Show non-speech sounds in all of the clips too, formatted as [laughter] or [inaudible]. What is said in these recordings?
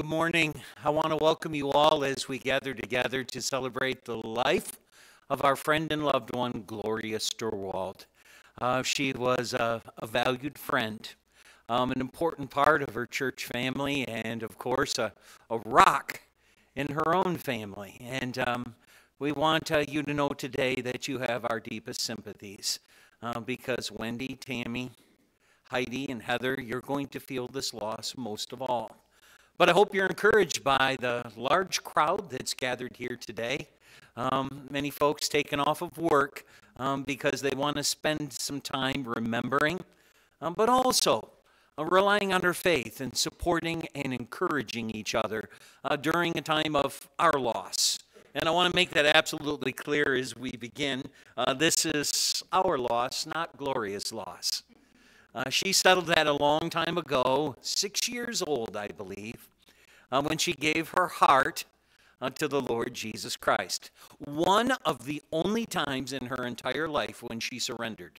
Good morning. I want to welcome you all as we gather together to celebrate the life of our friend and loved one, Gloria Steuerwald. Uh, she was a, a valued friend, um, an important part of her church family, and of course, a, a rock in her own family. And um, we want uh, you to know today that you have our deepest sympathies uh, because Wendy, Tammy, Heidi, and Heather, you're going to feel this loss most of all. But I hope you're encouraged by the large crowd that's gathered here today. Um, many folks taken off of work um, because they want to spend some time remembering, um, but also uh, relying on their faith and supporting and encouraging each other uh, during a time of our loss. And I want to make that absolutely clear as we begin. Uh, this is our loss, not Gloria's loss. Uh, she settled that a long time ago, six years old, I believe, uh, when she gave her heart uh, to the Lord Jesus Christ. One of the only times in her entire life when she surrendered.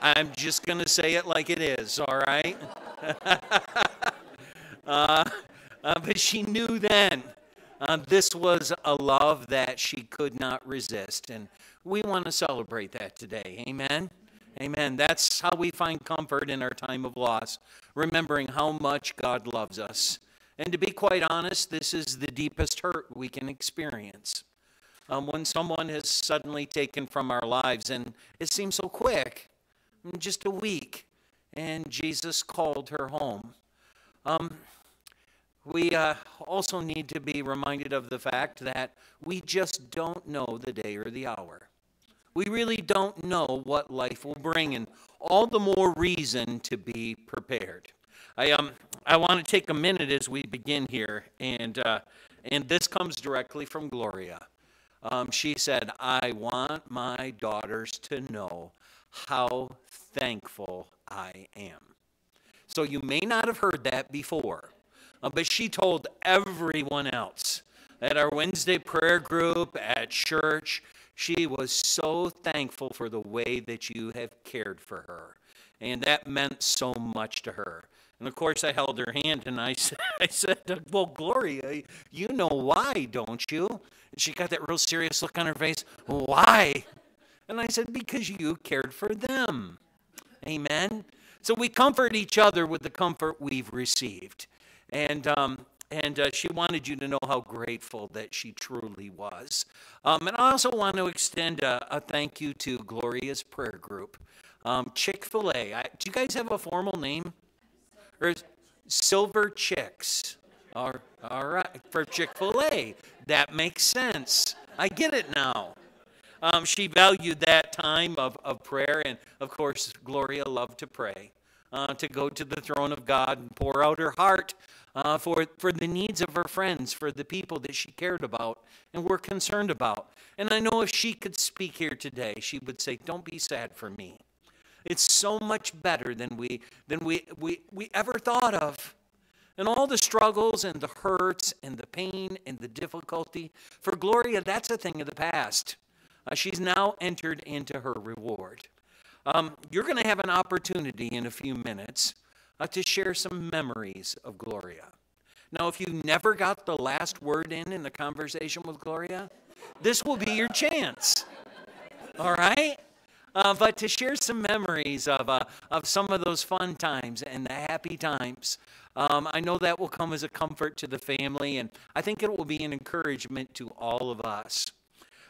I'm just going to say it like it is, all right? [laughs] Uh, uh, but she knew then uh, this was a love that she could not resist. And we want to celebrate that today. Amen. Amen. That's how we find comfort in our time of loss, remembering how much God loves us. And to be quite honest, this is the deepest hurt we can experience. Um, when someone has suddenly taken from our lives, and it seems so quick, just a week, and Jesus called her home. Um, we uh, also need to be reminded of the fact that we just don't know the day or the hour we really don't know what life will bring, and all the more reason to be prepared. I um I want to take a minute as we begin here, and uh, and this comes directly from Gloria. Um, she said, "I want my daughters to know how thankful I am." So you may not have heard that before, uh, but she told everyone else at our Wednesday prayer group, at church, she was so thankful for the way that you have cared for her. And that meant so much to her. And of course, I held her hand and I said, [laughs] I said Well, Gloria, you know why, don't you? And she got that real serious look on her face. Why? And I said, Because you cared for them. Amen. So we comfort each other with the comfort we've received. And um, and uh, she wanted you to know how grateful that she truly was. Um, and I also want to extend a, a, thank you to Gloria's prayer group. Um, Chick fil A. Do you guys have a formal name? Or Silver Chicks. All, all right, for Chick fil A. That makes sense. I get it now. Um, she valued that time of, of prayer, and of course, Gloria loved to pray, uh, to go to the throne of God and pour out her heart uh, for, for the needs of her friends, for the people that she cared about and were concerned about. And I know if she could speak here today, she would say, Don't be sad for me. It's so much better than we, than we, we, we ever thought of. And all the struggles and the hurts and the pain and the difficulty, for Gloria, that's a thing of the past. Uh, she's now entered into her reward. Um, you're going to have an opportunity in a few minutes uh, to share some memories of Gloria. Now, if you never got the last word in in the conversation with Gloria, this will be your chance. All right? Uh, but to share some memories of, uh, of some of those fun times and the happy times. Um, I know that will come as a comfort to the family, and I think it will be an encouragement to all of us.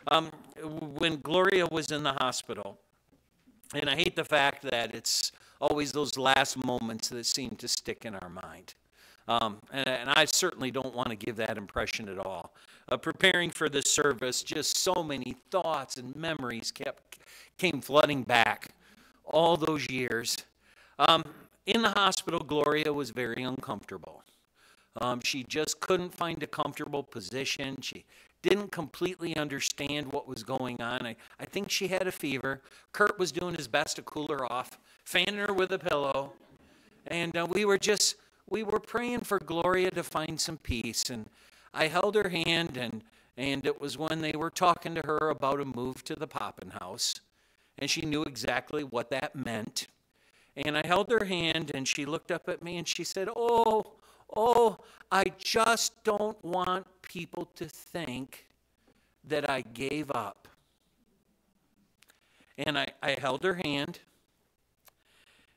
Um, when Gloria was in the hospital, and I hate the fact that it's always those last moments that seem to stick in our mind. Um, and, and, I certainly don't want to give that impression at all. Uh, preparing for this service, just so many thoughts and memories kept came flooding back all those years. Um, in the hospital, Gloria was very uncomfortable. Um, she just couldn't find a comfortable position. She didn't completely understand what was going on. I, I think she had a fever. Kurt was doing his best to cool her off, fanning her with a pillow. And uh, we were just, we were praying for Gloria to find some peace. And I held her hand, and, and it was when they were talking to her about a move to the Poppin House. And she knew exactly what that meant. And I held her hand, and she looked up at me and she said, Oh, oh, I just don't want people to think that I gave up. And I, I held her hand.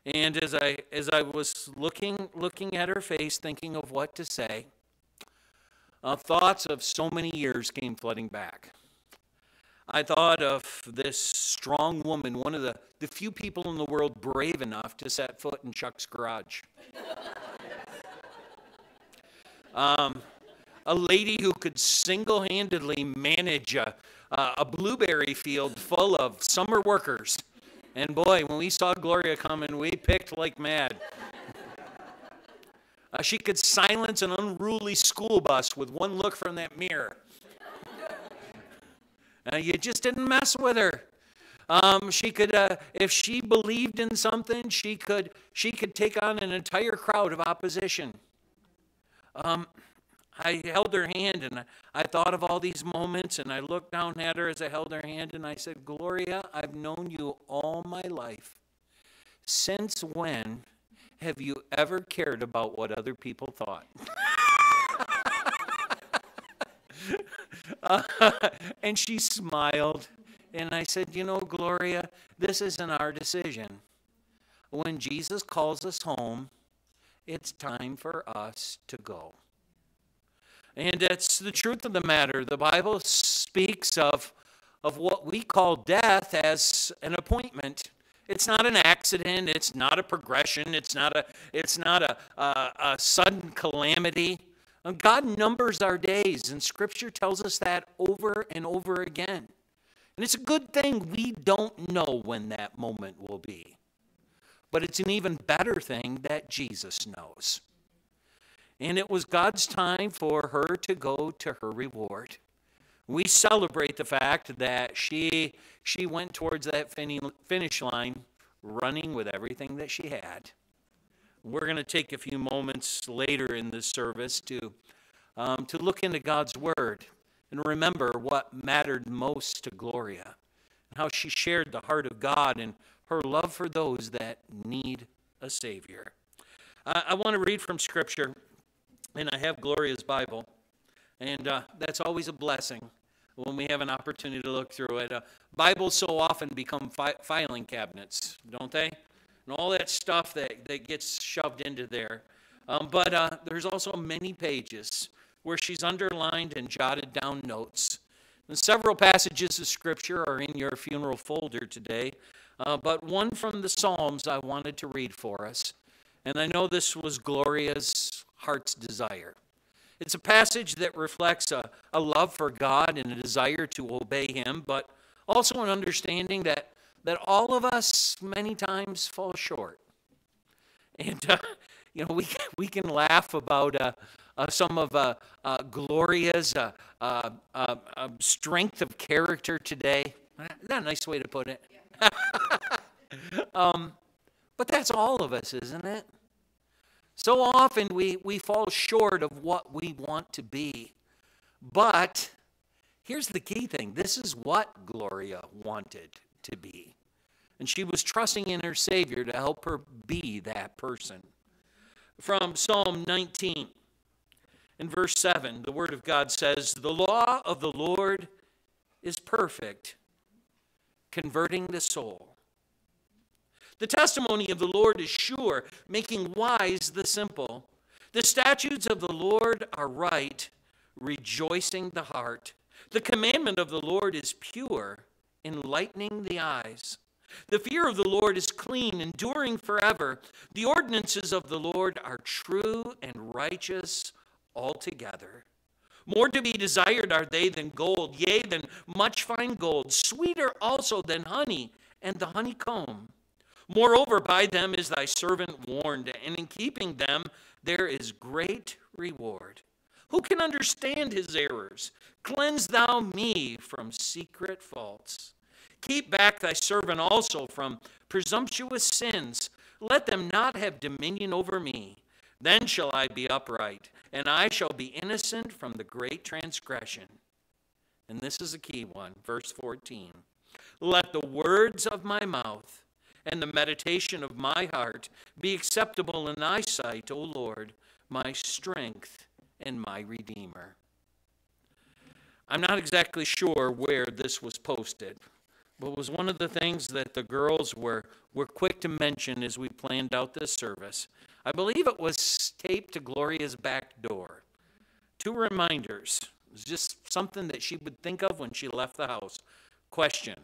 And as I as I was looking looking at her face, thinking of what to say, uh, thoughts of so many years came flooding back. I thought of this strong woman, one of the, the few people in the world brave enough to set foot in Chuck's garage. [laughs] Um, a lady who could single handedly manage a, a blueberry field full of summer workers. And boy, when we saw Gloria coming, we picked like mad. Uh, she could silence an unruly school bus with one look from that mirror. Uh, you just didn't mess with her. Um, she could, uh, if she believed in something, she could, she could take on an entire crowd of opposition. Um, I held her hand and I thought of all these moments and I looked down at her as I held her hand and I said, Gloria, I've known you all my life. Since when have you ever cared about what other people thought? uh, [laughs] and she smiled. And I said, You know, Gloria, this isn't our decision. When Jesus calls us home, it's time for us to go. And that's the truth of the matter. The Bible speaks of, of what we call death as an appointment. It's not an accident. It's not a progression. It's not a, it's not a, a, a sudden calamity. God numbers our days, and Scripture tells us that over and over again. And it's a good thing we don't know when that moment will be. But it's an even better thing that Jesus knows. And it was God's time for her to go to her reward. We celebrate the fact that she, she went towards that finish line running with everything that she had. We're going to take a few moments later in this service to, um, to look into God's Word and remember what mattered most to Gloria and how she shared the heart of God and her love for those that need a Savior. I, I want to read from Scripture, and I have Gloria's Bible, and uh, that's always a blessing when we have an opportunity to look through it. Uh, Bibles so often become fi- filing cabinets, don't they? And all that stuff that, that gets shoved into there. Um, but uh, there's also many pages where she's underlined and jotted down notes. And several passages of Scripture are in your funeral folder today. Uh, but one from the Psalms I wanted to read for us. And I know this was Gloria's heart's desire. It's a passage that reflects a, a love for God and a desire to obey Him, but also an understanding that, that all of us many times fall short. And, uh, [laughs] you know, we, we can laugh about uh, uh, some of uh, uh, Gloria's uh, strength of character today. Is that a nice way to put it? Yeah. [laughs] um, but that's all of us, isn't it? So often we, we fall short of what we want to be. But here's the key thing this is what Gloria wanted to be. And she was trusting in her Savior to help her be that person. from Psalm 19. In verse 7, the Word of God says, The law of the Lord is perfect, converting the soul. The testimony of the Lord is sure, making wise the simple. The statutes of the Lord are right, rejoicing the heart. The commandment of the Lord is pure, enlightening the eyes. The fear of the Lord is clean, enduring forever. The ordinances of the Lord are true and righteous altogether. More to be desired are they than gold, yea, than much fine gold, sweeter also than honey and the honeycomb. Moreover, by them is thy servant warned, and in keeping them there is great reward. Who can understand his errors? Cleanse thou me from secret faults. Keep back thy servant also from presumptuous sins. Let them not have dominion over me. Then shall I be upright, and I shall be innocent from the great transgression. And this is a key one, verse 14. Let the words of my mouth and the meditation of my heart be acceptable in thy sight, O Lord, my strength and my redeemer. I'm not exactly sure where this was posted, but was one of the things that the girls were, were quick to mention as we planned out this service. I believe it was taped to Gloria's back door. Two reminders. It was just something that she would think of when she left the house. Question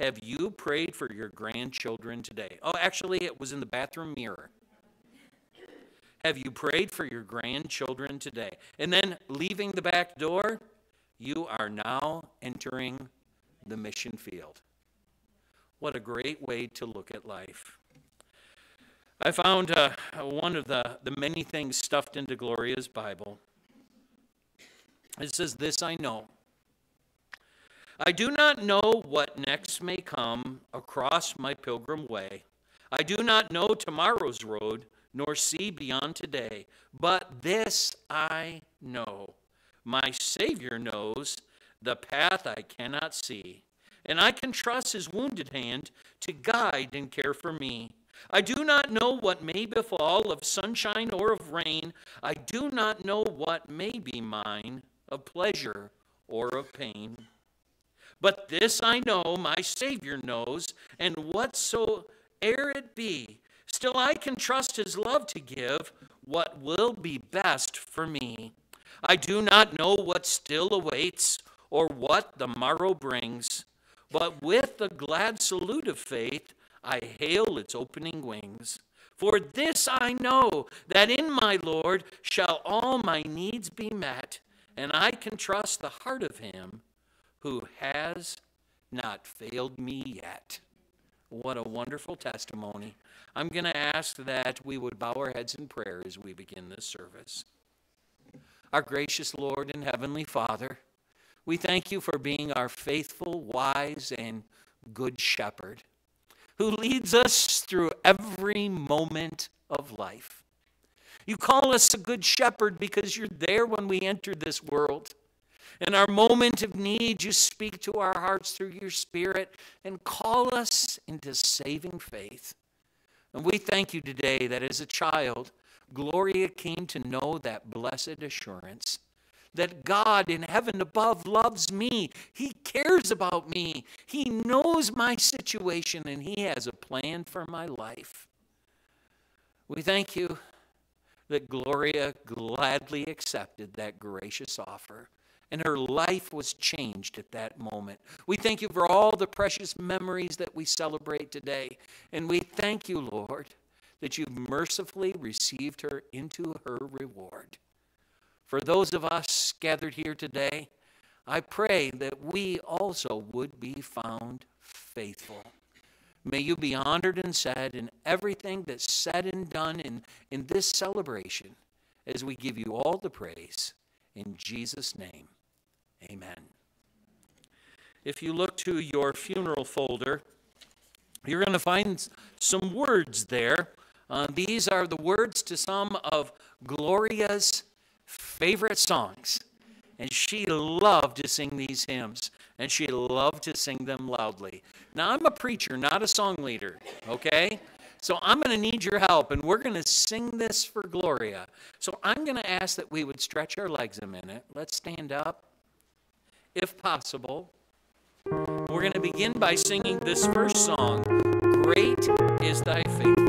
Have you prayed for your grandchildren today? Oh, actually, it was in the bathroom mirror. Have you prayed for your grandchildren today? And then leaving the back door, you are now entering the mission field. What a great way to look at life. I found uh, one of the, the many things stuffed into Gloria's Bible. It says, This I know. I do not know what next may come across my pilgrim way. I do not know tomorrow's road, nor see beyond today. But this I know my Savior knows the path I cannot see, and I can trust his wounded hand to guide and care for me. I do not know what may befall of sunshine or of rain. I do not know what may be mine of pleasure or of pain. But this I know, my Savior knows, and whatsoe'er it be, still I can trust his love to give what will be best for me. I do not know what still awaits or what the morrow brings, but with the glad salute of faith, I hail its opening wings. For this I know, that in my Lord shall all my needs be met, and I can trust the heart of him who has not failed me yet. What a wonderful testimony. I'm going to ask that we would bow our heads in prayer as we begin this service. Our gracious Lord and Heavenly Father, we thank you for being our faithful, wise, and good shepherd who leads us through every moment of life. You call us a good shepherd because you're there when we enter this world. In our moment of need, you speak to our hearts through your Spirit and call us into saving faith. And we thank you today that as a child, Gloria came to know that blessed assurance that God in heaven above loves me. He cares about me. He knows my situation and He has a plan for my life. We thank you that Gloria gladly accepted that gracious offer and her life was changed at that moment. We thank you for all the precious memories that we celebrate today. And we thank you, Lord, that you've mercifully received her into her reward. For those of us gathered here today, I pray that we also would be found faithful. May you be honored and said in everything that's said and done in, in this celebration as we give you all the praise. In Jesus' name, amen. If you look to your funeral folder, you're going to find some words there uh, these are the words to some of Gloria's favorite songs. And she loved to sing these hymns, and she loved to sing them loudly. Now, I'm a preacher, not a song leader, okay? So I'm going to need your help, and we're going to sing this for Gloria. So I'm going to ask that we would stretch our legs a minute. Let's stand up, if possible. We're going to begin by singing this first song Great is Thy Faithfulness.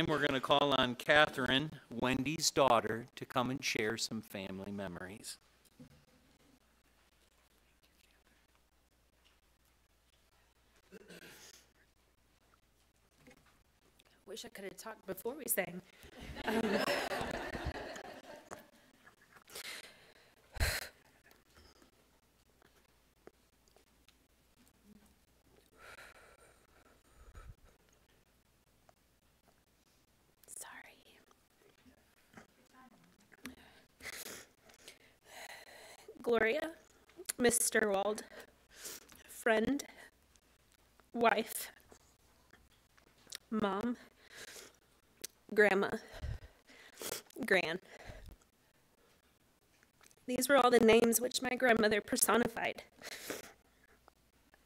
Time, we're going to call on Catherine, Wendy's daughter, to come and share some family memories. Wish I could have talked before we sang. Um, [laughs] [laughs] Gloria, Mr. Wald, friend, wife, mom, grandma, gran. These were all the names which my grandmother personified.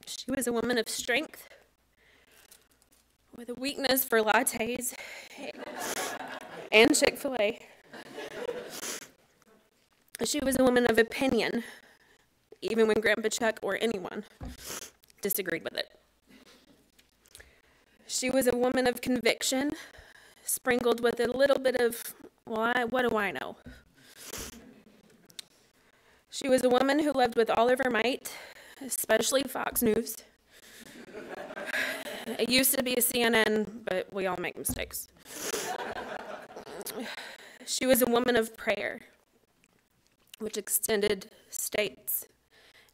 She was a woman of strength, with a weakness for lattes and Chick fil A. She was a woman of opinion, even when Grandpa Chuck or anyone disagreed with it. She was a woman of conviction, sprinkled with a little bit of, well, I, what do I know? She was a woman who loved with all of her might, especially Fox News. It used to be a CNN, but we all make mistakes. She was a woman of prayer, which extended states,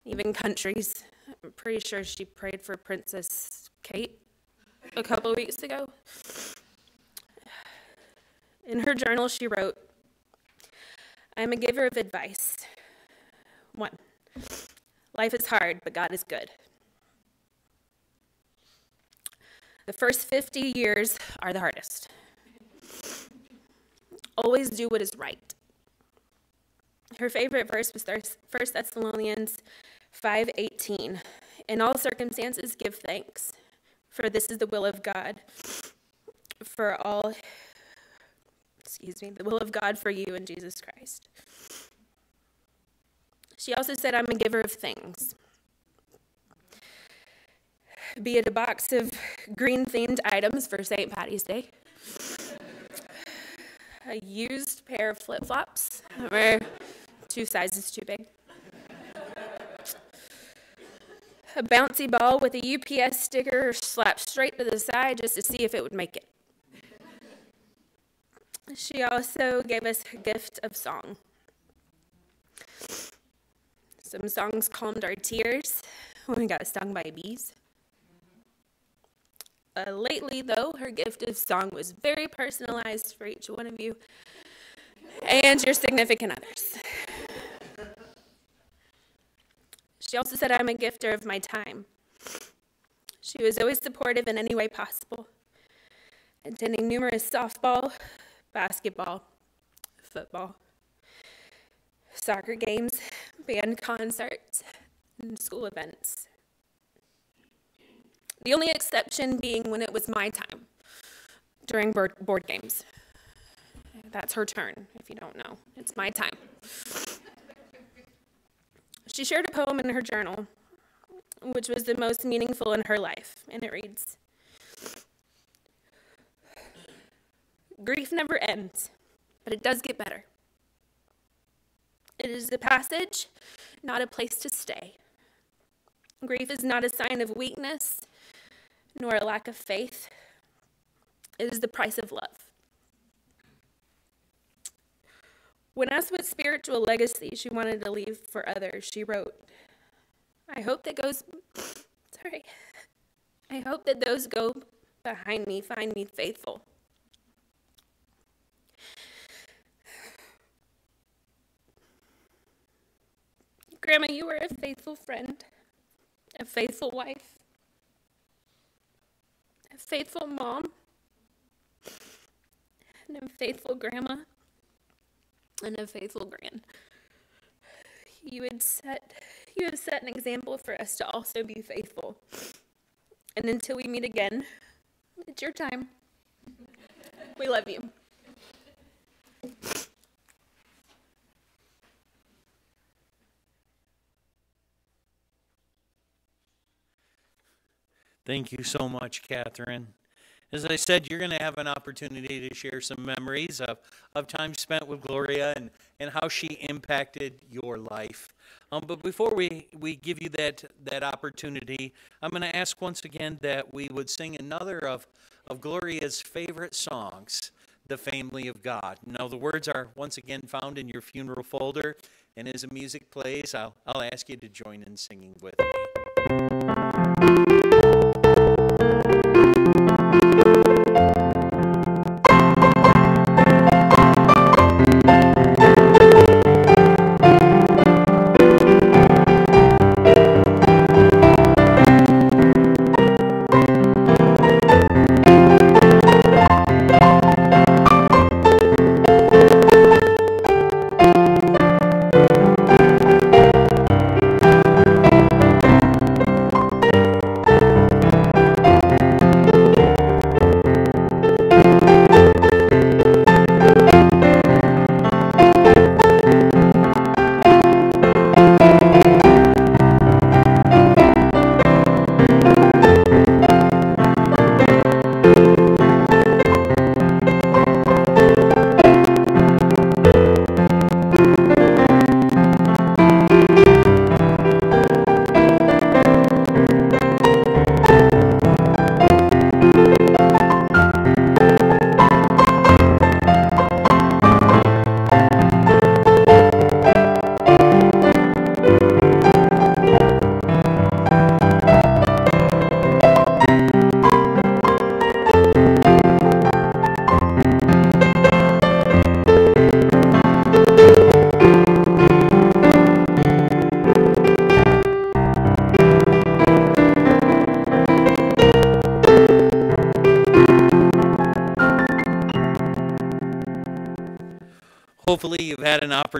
even countries. I'm pretty sure she prayed for Princess Kate a couple weeks ago. In her journal, she wrote, I am a giver of advice. One, life is hard, but God is good. The first 50 years are the hardest. Always do what is right. Her favorite verse was 1 Thessalonians 5:18. In all circumstances give thanks, for this is the will of God for all excuse me, the will of God for you in Jesus Christ. She also said, I'm a giver of things be it a box of green themed items for St. Patty's Day, a used pair of flip flops, or two sizes too big, a bouncy ball with a UPS sticker slapped straight to the side just to see if it would make it. She also gave us a gift of song. Some songs calmed our tears when we got stung by bees. Uh, lately, though, her gift of song was very personalized for each one of you and your significant others. She also said, I'm a gifter of my time. She was always supportive in any way possible, attending numerous softball, basketball, football, soccer games, band concerts, and school events. The only exception being when it was my time during board, games. That's her turn, if you don't know. It's my time. She shared a poem in her journal, which was the most meaningful in her life, and it reads Grief never ends, but it does get better. It is a passage, not a place to stay. Grief is not a sign of weakness, nor a lack of faith. It is the price of love. When asked what spiritual legacy she wanted to leave for others, she wrote, I hope that goes, [laughs] sorry, I hope that those go behind me find me faithful. Grandma, you were a faithful friend, a faithful wife, a faithful mom, and a faithful grandma, and a faithful grand. You had set you have set an example for us to also be faithful. And until we meet again, it's your time. We love you. Thank you so much, Catherine. As I said, you're going to have an opportunity to share some memories of, of time spent with Gloria and, and how she impacted your life. Um, but before we, we give you that, that opportunity, I'm going to ask once again that we would sing another of, of Gloria's favorite songs, The Family of God. Now, the words are once again found in your funeral folder, and as the music plays, I'll, I'll ask you to join in singing with me.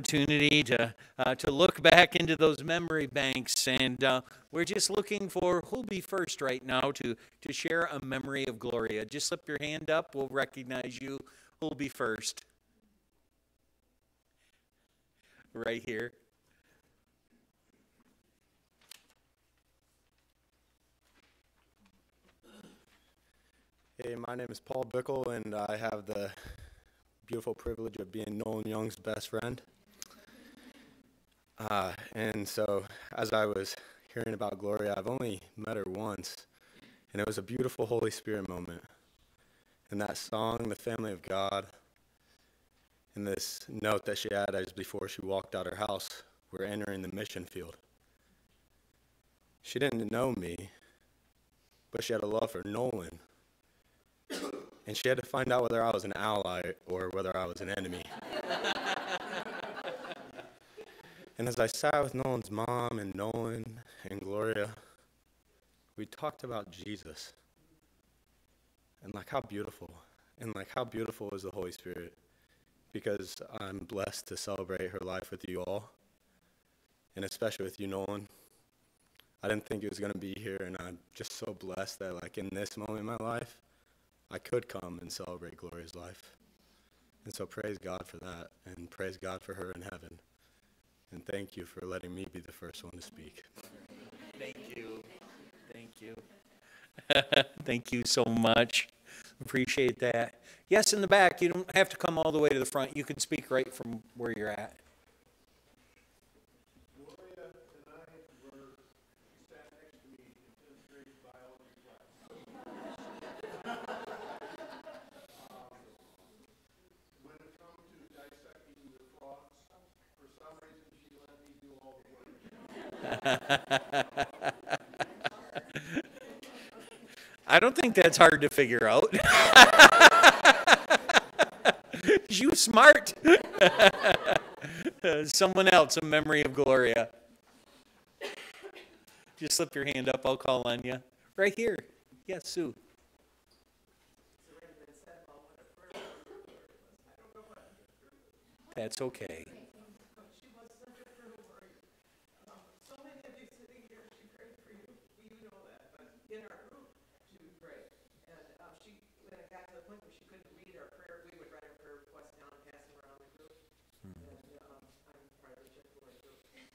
Opportunity to uh, to look back into those memory banks and uh, we're just looking for who'll be first right now to to share a memory of gloria. Just slip your hand up we'll recognize you. Who'll be first? Right here. Hey, my name is Paul Bickle, and I have the beautiful privilege of being Nolan Young's best friend. Uh, and so, as I was hearing about Gloria, I've only met her once, and it was a beautiful Holy Spirit moment. And that song, The Family of God, and this note that she had as before she walked out her house, we're entering the mission field. She didn't know me, but she had a love for Nolan and she had to find out whether I was an ally or whether I was an enemy. [laughs] and as I sat with Nolan's mom and Nolan and Gloria, we talked about Jesus and like how beautiful and like how beautiful is the Holy Spirit because I'm blessed to celebrate her life with you all and especially with you, Nolan. I didn't think it was going to be here, and I'm just so blessed that, like, in this moment in my life, I could come and celebrate Gloria's life. And so praise God for that, and praise God for her in heaven. And thank you for letting me be the first one to speak. Thank you. Thank you. [laughs] Thank you so much. Appreciate that. Yes, in the back, you don't have to come all the way to the front. You can speak right from where you're at. [laughs] I don't think that's hard to figure out. [laughs] you smart. [laughs] Someone else, a memory of Gloria. Just slip your hand up, I'll call on you. Right here. Yes, Sue. That's okay. she couldn't see them, but she would pray, and you felt like you were at God's throne when she did that. And um, I would often, not often, I would call Gloria. She would sometimes call me, and we would pray on the phone together. And I miss that so much. Um, I have to find somebody else to call. Pray with others. but that's that's the thing that just stands out to me the most.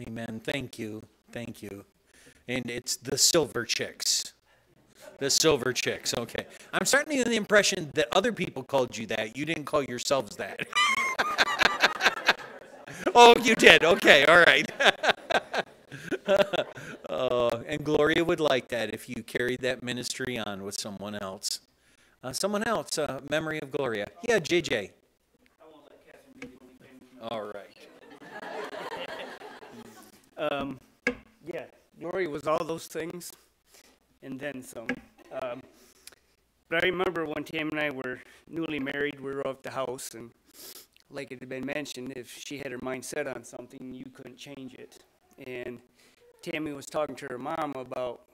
Amen. Thank you. Thank you and it's the Silver Chicks. The Silver Chicks. Okay. I'm starting to get the impression that other people called you that. You didn't call yourselves that. [laughs] oh, you did. Okay. All right. [laughs] uh, and Gloria would like that if you carried that ministry on with someone else. Uh, someone else, uh, memory of Gloria. Yeah, JJ. All right. [laughs] Um, Glory was all those things and then some. Um, but I remember when Tam and I were newly married, we were at the house, and like it had been mentioned, if she had her mind set on something, you couldn't change it. And Tammy was talking to her mom about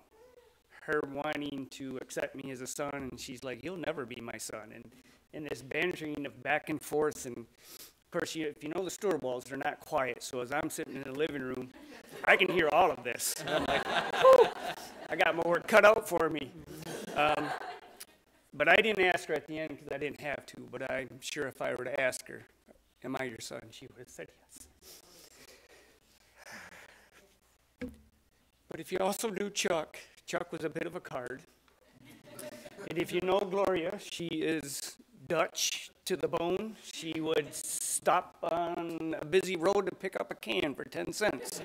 her wanting to accept me as a son, and she's like, "You'll never be my son." And and this bantering of back and forth, and of course, you, if you know the Steuerwalds, they're not quiet. So as I'm sitting in the living room, I can hear all of this. I'm like, I got my work cut out for me. Um, but I didn't ask her at the end because I didn't have to. But I'm sure if I were to ask her, Am I your son? she would have said yes. But if you also knew Chuck, Chuck was a bit of a card. And if you know Gloria, she is Dutch to the bone. She would stop on a busy road to pick up a can for 10 cents.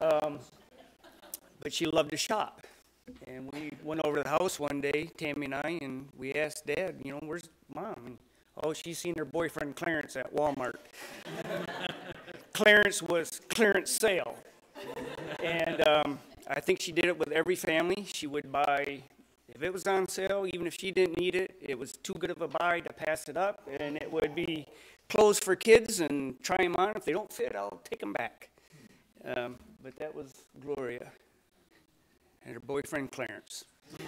Um, but she loved to shop. And we went over to the house one day, Tammy and I, and we asked Dad, you know, where's mom? And, oh, she's seen her boyfriend Clarence at Walmart. [laughs] Clarence was clearance sale. And um, I think she did it with every family. She would buy, if it was on sale, even if she didn't need it, it was too good of a buy to pass it up. And it would be clothes for kids and try them on. If they don't fit, I'll take them back. Um, but that was Gloria and her boyfriend Clarence. [laughs]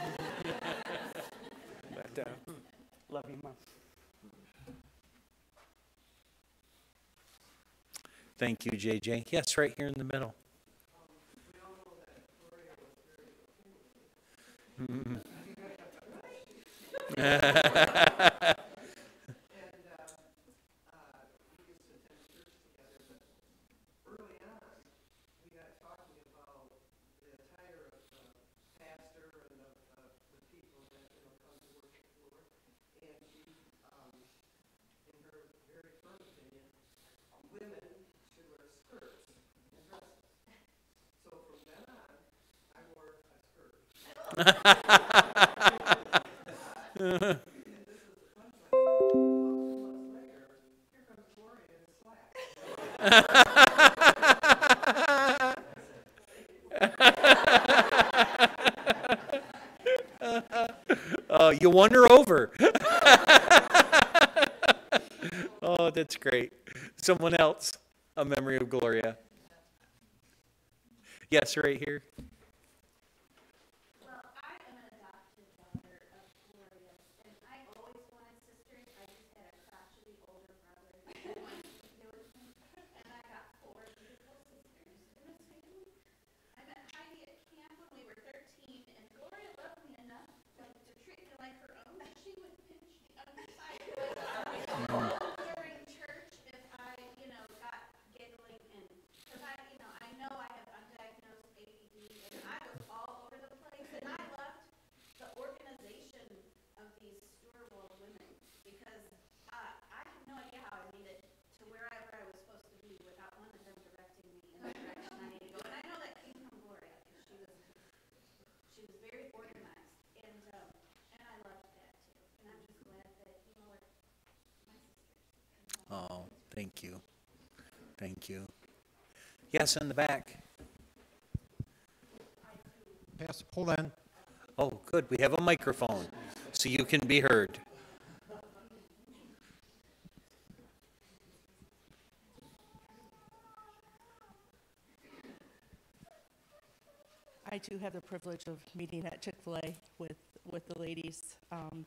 but uh, love you, Mom. Thank you, JJ. Yes, right here in the middle. early [laughs] on, we got talking about the attire of the pastor and of, of the people that, you know, come to worship the Lord. And she, um, in her very firm opinion, women should wear skirts and dresses. So from then on, I wore a skirt. Oh, [laughs] you won her over. [laughs] oh, that's great. Someone else, a memory of Gloria. Yes, right here. Well, I am an adopted daughter of Gloria, and I always wanted sisters. I just had a crotchety older brother that didn't want to do with me, and I got four beautiful sisters in this family. I met Heidi at camp when we were thirteen, and Gloria loved me enough, like, to treat me like her own, that she would pinch me underside of my tummy during church if I, you know, got giggling and, cause I, you know, I know I have undiagnosed ADD, and I was all over the place, and I loved the organization of these Steuerwald women, because, uh, I have no idea how I made it to wherever I was supposed to be without one of them directing me in the direction I need to go, and I know that came from Gloria, because she was, she was very organized, and, um, and I loved that too, and I'm just glad that, you know, what, my sisters. Oh, thank you. Thank you. Yes, in the back. Pass, hold on. Oh, good. We have a microphone so you can be heard. I too had the privilege of meeting at Chick-fil-A with, with the ladies. Um,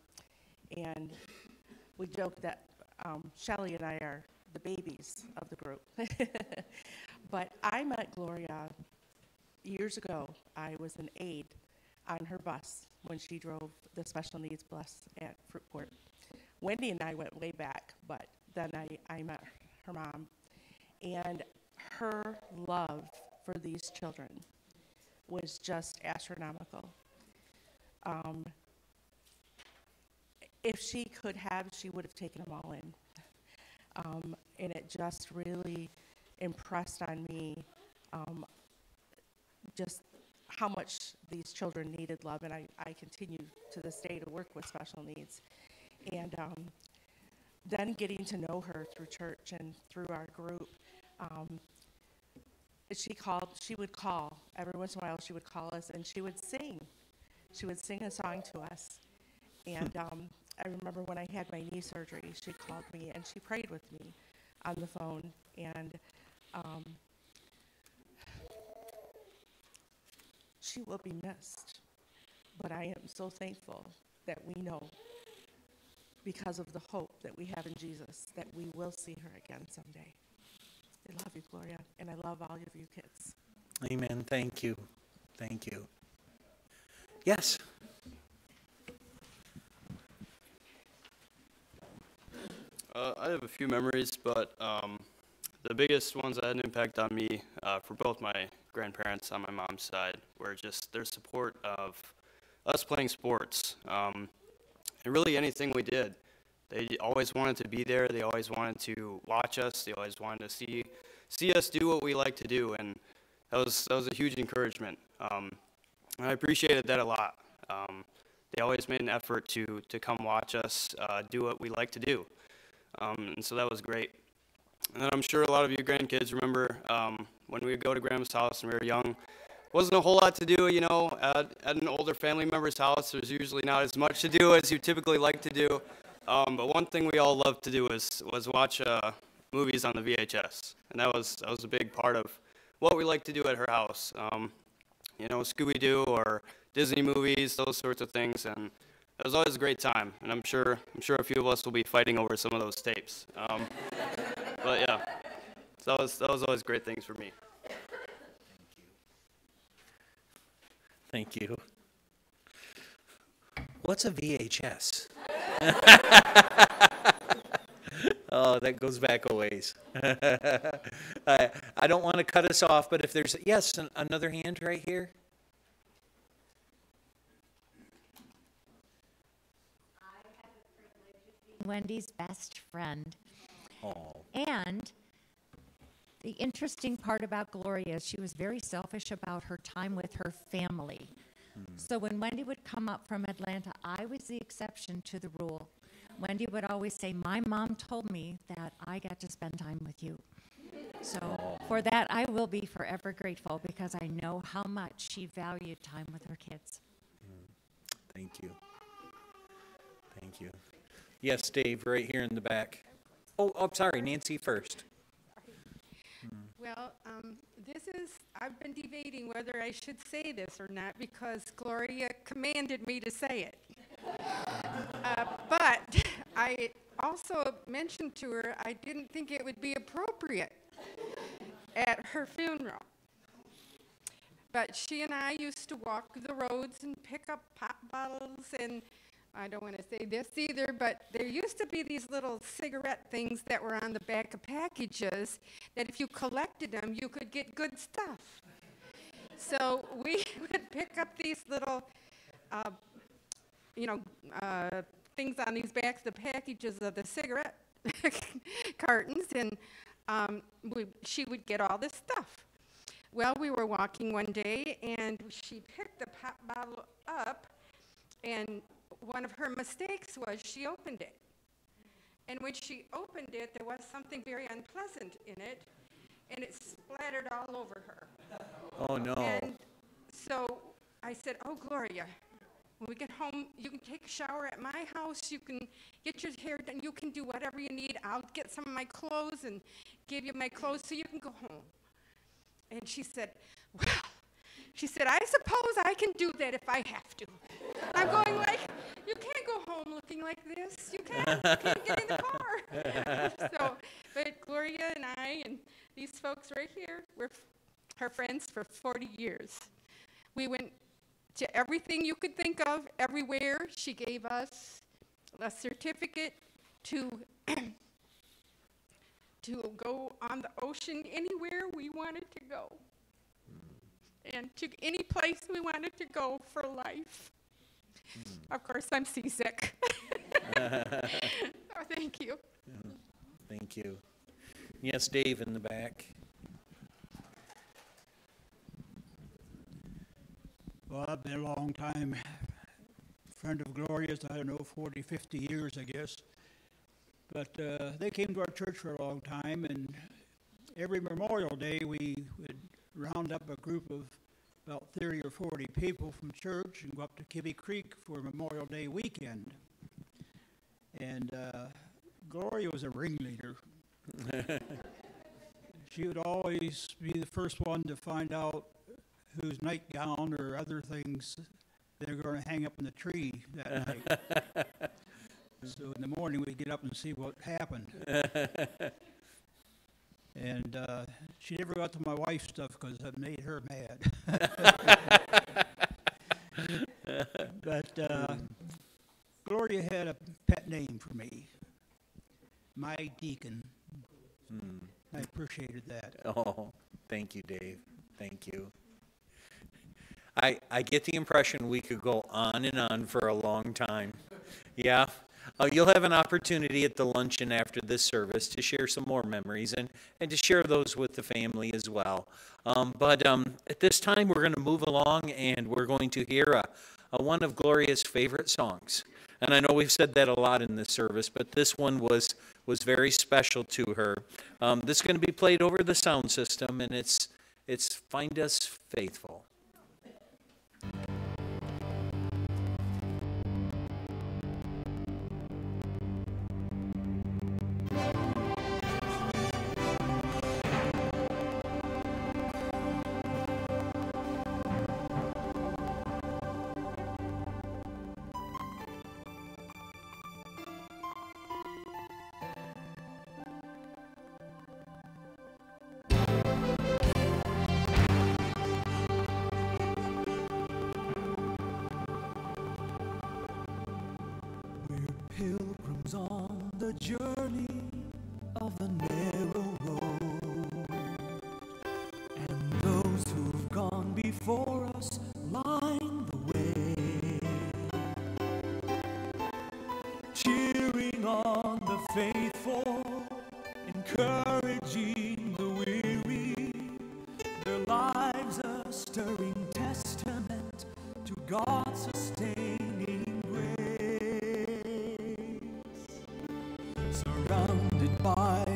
and we joke that um, Shelley and I are the babies of the group. [laughs] but I met Gloria years ago. I was an aide on her bus when she drove the special needs bus at Fruitport. Wendy and I went way back, but then I, I met her mom. And her love for these children was just astronomical. Um, if she could have, she would have taken them all in. Um, and it just really impressed on me um, just how much these children needed love. And I, I continue to this day to work with special needs. And um, then getting to know her through church and through our group, um, she called, she would call, every once in a while, she would call us and she would sing. She would sing a song to us. And [laughs] um, I remember when I had my knee surgery, she called me and she prayed with me on the phone. And um, she will be missed. But I am so thankful that we know, because of the hope that we have in Jesus, that we will see her again someday. I love you, Gloria, and I love all of you kids. Amen. Thank you. Thank you. Yes. Uh, I have a few memories, but um, the biggest ones that had an impact on me uh, for both my grandparents on my mom's side were just their support of us playing sports um, and really anything we did. They always wanted to be there. They always wanted to watch us. They always wanted to see see us do what we like to do, and that was that was a huge encouragement. Um, and I appreciated that a lot. Um, they always made an effort to to come watch us uh, do what we like to do. Um, and so that was great. And I'm sure a lot of you grandkids remember um, when we would go to grandma's house when we were young. Wasn't a whole lot to do, you know, at, at an older family member's house. There's usually not as much to do as you typically like to do. Um, but one thing we all loved to do was was watch uh, movies on the VHS, and that was that was a big part of what we liked to do at her house. Um, you know, Scooby Doo or Disney movies, those sorts of things, and it was always a great time. And I'm sure I'm sure a few of us will be fighting over some of those tapes. Um, but yeah, so that was that was always great things for me. Thank you. Thank you. What's a VHS? [laughs] oh, that goes back a ways. [laughs] I, I don't want to cut us off, but if there's, yes, an- another hand right here? Wendy's best friend. Oh, And the interesting part about Gloria is she was very selfish about her time with her family. Hmm. So when Wendy would come up from Atlanta, I was the exception to the rule. Wendy would always say, My mom told me that I got to spend time with you. So for that, I will be forever grateful because I know how much she valued time with her kids. Hmm. thank you. Thank you. Yes, Dave, right here in the back. Oh, I'm sorry, Nancy first. Well, um, this is, I've been debating whether I should say this or not because Gloria commanded me to say it. Uh, But I also mentioned to her I didn't think it would be appropriate at her funeral. But she and I used to walk the roads and pick up pop bottles and I don't want to say this either, but there used to be these little cigarette things that were on the back of packages that if you collected them, you could get good stuff. So we [laughs] would pick up these little, uh, you know, uh, things on these backs the packages of the cigarette [laughs] cartons, and um, we, she would get all this stuff. Well, we were walking one day, and she picked the pop bottle up, and one of her mistakes was she opened it. And when she opened it, there was something very unpleasant in it, and it splattered all over her. Oh, no. And so I said, Oh, Gloria, when we get home, you can take a shower at my house. You can get your hair done. You can do whatever you need. I'll get some of my clothes and give you my clothes so you can go home. And she said, Well, she said, I suppose I can do that if I have to. I'm going like, you can't go home looking like this. You can't, you can't get in the car. [laughs] so, but Gloria and I and these folks right here, we're her friends for 40 years. We went to everything you could think of, everywhere. She gave us a certificate to [clears throat] to go on the ocean anywhere we wanted to go and to any place we wanted to go for life. Of course, I'm seasick. [laughs] [laughs] oh, thank you. Thank you. Yes, Dave in the back. Well, I've been a long time friend of Gloria's, I don't know, 40, 50 years, I guess. But uh, they came to our church for a long time, and every Memorial Day we would round up a group of about 30 or 40 people from church and go up to Kibbe Creek for Memorial Day weekend. And uh, Gloria was a ringleader. [laughs] she would always be the first one to find out whose nightgown or other things they're going to hang up in the tree that [laughs] night. so in the morning we'd get up and see what happened. [laughs] and uh, she never got to my wife's stuff because it made her mad. [laughs] but uh, Gloria had a pet name for me, my deacon. I appreciated that. Oh, thank you, Dave. Thank you. I, I get the impression we could go on and on for a long time. Yeah. Uh, you'll have an opportunity at the luncheon after this service to share some more memories and, and to share those with the family as well. Um, but um, at this time, we're going to move along and we're going to hear a, a one of Gloria's favorite songs. And I know we've said that a lot in this service, but this one was, was very special to her. Um, this is going to be played over the sound system, and it's, it's Find Us Faithful. the journey.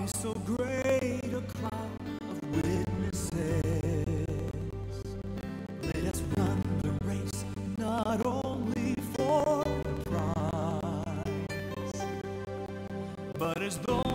so great a cloud of witnesses. Let us run the race not only for the prize, but as though.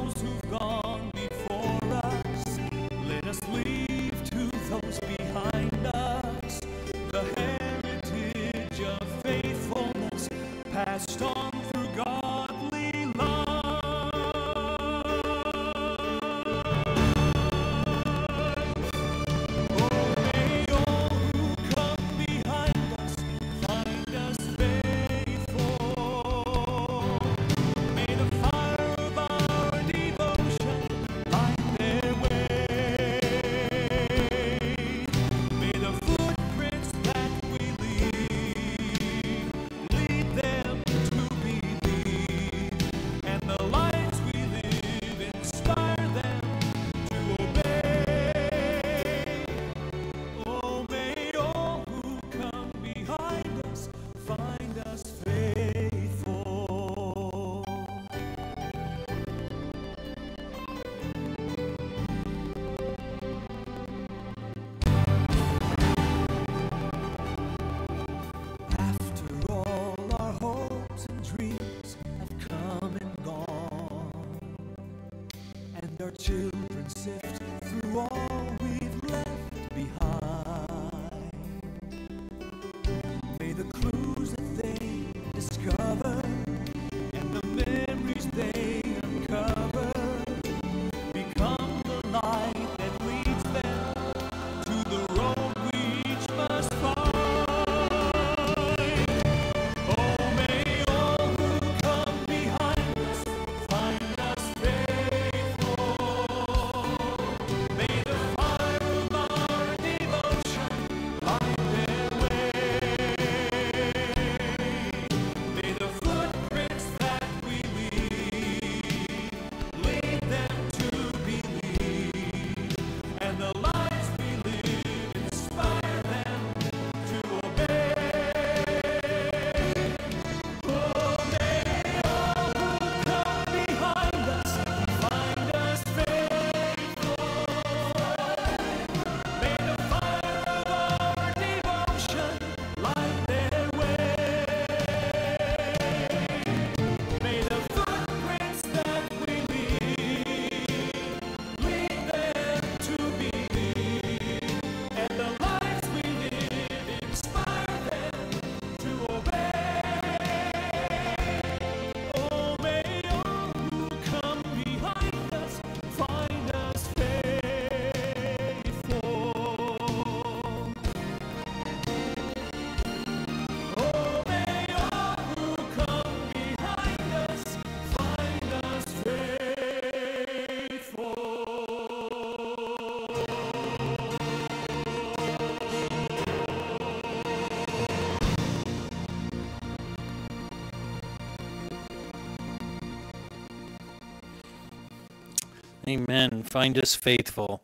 Amen. Find us faithful.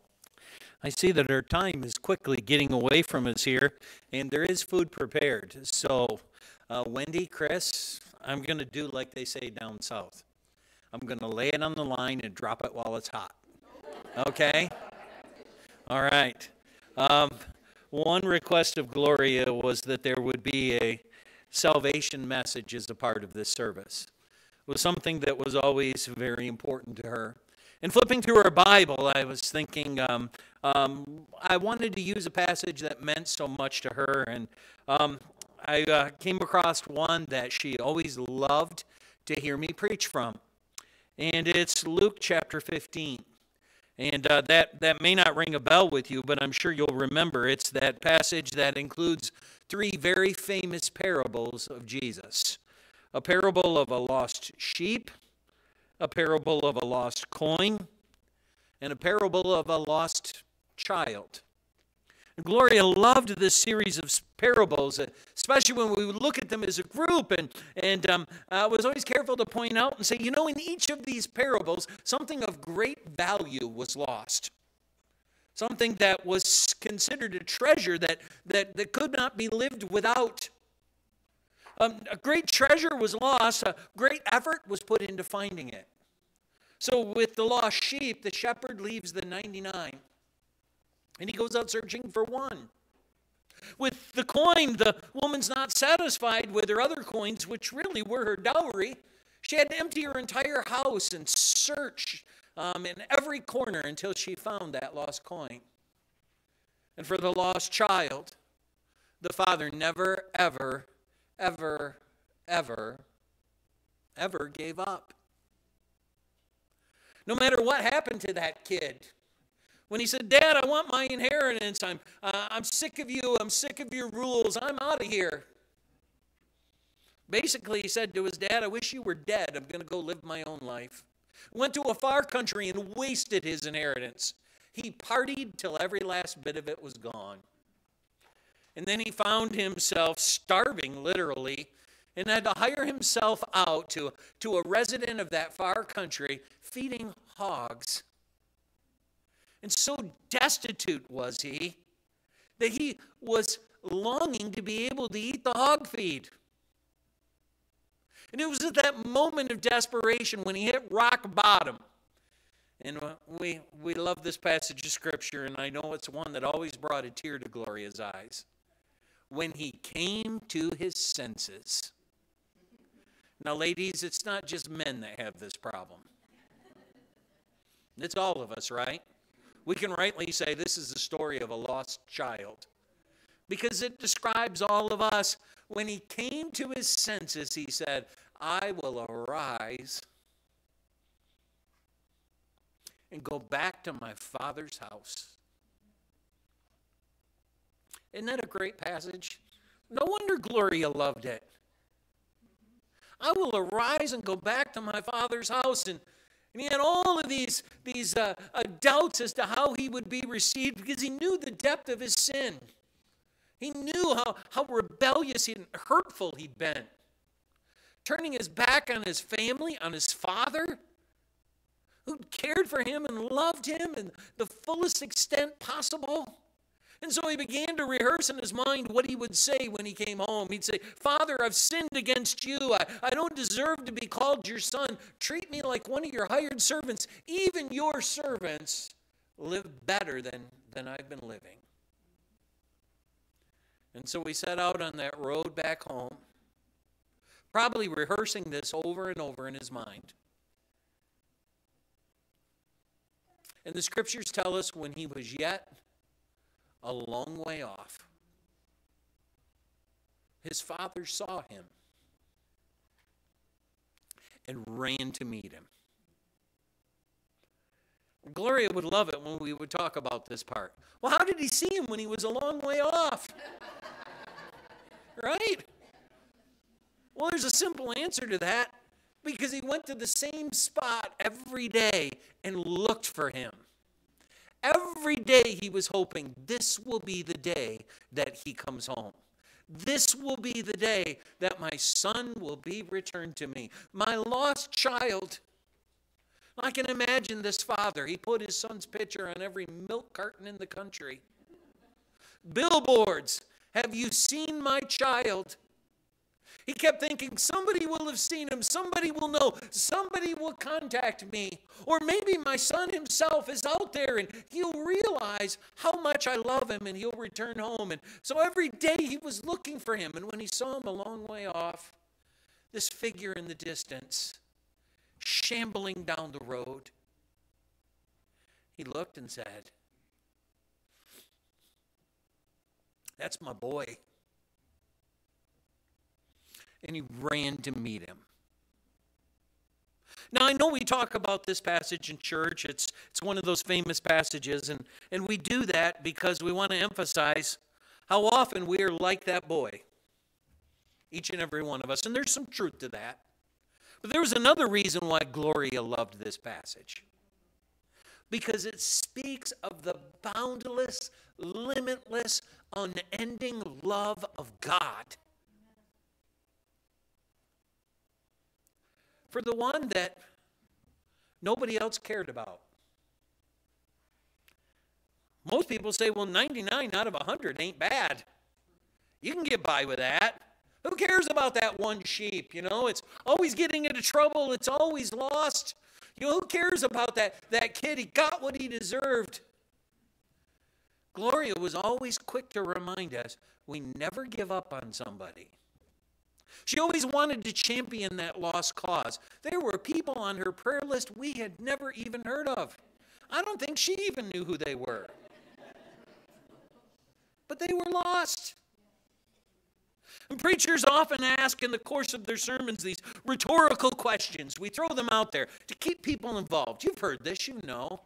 I see that our time is quickly getting away from us here, and there is food prepared. So, uh, Wendy, Chris, I'm going to do like they say down south I'm going to lay it on the line and drop it while it's hot. Okay? All right. Um, one request of Gloria was that there would be a salvation message as a part of this service. It was something that was always very important to her. And flipping through her Bible, I was thinking um, um, I wanted to use a passage that meant so much to her. And um, I uh, came across one that she always loved to hear me preach from. And it's Luke chapter 15. And uh, that, that may not ring a bell with you, but I'm sure you'll remember. It's that passage that includes three very famous parables of Jesus a parable of a lost sheep, a parable of a lost coin, and a parable of a lost child. Gloria loved this series of parables, especially when we would look at them as a group. And, and um, I was always careful to point out and say, you know, in each of these parables, something of great value was lost. Something that was considered a treasure that, that, that could not be lived without. Um, a great treasure was lost, a great effort was put into finding it. So, with the lost sheep, the shepherd leaves the 99 and he goes out searching for one. With the coin, the woman's not satisfied with her other coins, which really were her dowry. She had to empty her entire house and search um, in every corner until she found that lost coin. And for the lost child, the father never, ever, ever, ever, ever gave up. No matter what happened to that kid, when he said, Dad, I want my inheritance. I'm, uh, I'm sick of you. I'm sick of your rules. I'm out of here. Basically, he said to his dad, I wish you were dead. I'm going to go live my own life. Went to a far country and wasted his inheritance. He partied till every last bit of it was gone. And then he found himself starving, literally, and had to hire himself out to, to a resident of that far country, feeding hogs. And so destitute was he that he was longing to be able to eat the hog feed. And it was at that moment of desperation when he hit rock bottom. And uh, we, we love this passage of Scripture, and I know it's one that always brought a tear to Gloria's eyes. When he came to his senses. Now, ladies, it's not just men that have this problem, it's all of us, right? we can rightly say this is the story of a lost child because it describes all of us. When he came to his senses, he said, I will arise and go back to my father's house. Isn't that a great passage? No wonder Gloria loved it. I will arise and go back to my father's house and and he had all of these, these uh, uh, doubts as to how he would be received because he knew the depth of his sin. He knew how, how rebellious and hurtful he'd been. Turning his back on his family, on his father, who cared for him and loved him in the fullest extent possible. And so he began to rehearse in his mind what he would say when he came home. He'd say, Father, I've sinned against you. I, I don't deserve to be called your son. Treat me like one of your hired servants. Even your servants live better than, than I've been living. And so we set out on that road back home, probably rehearsing this over and over in his mind. And the scriptures tell us when he was yet a long way off. His father saw him and ran to meet him. Gloria would love it when we would talk about this part. Well, how did he see him when he was a long way off? right? Well, there's a simple answer to that because he went to the same spot every day and looked for him. Every day he was hoping this will be the day that he comes home. This will be the day that my son will be returned to me. My lost child. I can imagine this father. He put his son's picture on every milk carton in the country. Billboards. Have you seen my child? He kept thinking, somebody will have seen him, somebody will know, somebody will contact me. Or maybe my son himself is out there and he'll realize how much I love him and he'll return home. And so every day he was looking for him. And when he saw him a long way off, this figure in the distance, shambling down the road, he looked and said, That's my boy and he ran to meet him. Now, I know we talk about this passage in church. It's, it's one of those famous passages, and, and we do that because we want to emphasize how often we are like that boy, each and every one of us. And there's some truth to that. But there was another reason why Gloria loved this passage because it speaks of the boundless, limitless, unending love of God for the one that nobody else cared about. Most people say, well, 99 out of 100 ain't bad. You can get by with that. Who cares about that one sheep? You know, it's always getting into trouble, it's always lost. You know, who cares about that, that kid? He got what he deserved. Gloria was always quick to remind us we never give up on somebody. She always wanted to champion that lost cause. There were people on her prayer list we had never even heard of. I don't think she even knew who they were. But they were lost. And preachers often ask in the course of their sermons these rhetorical questions. We throw them out there to keep people involved. You've heard this, you know.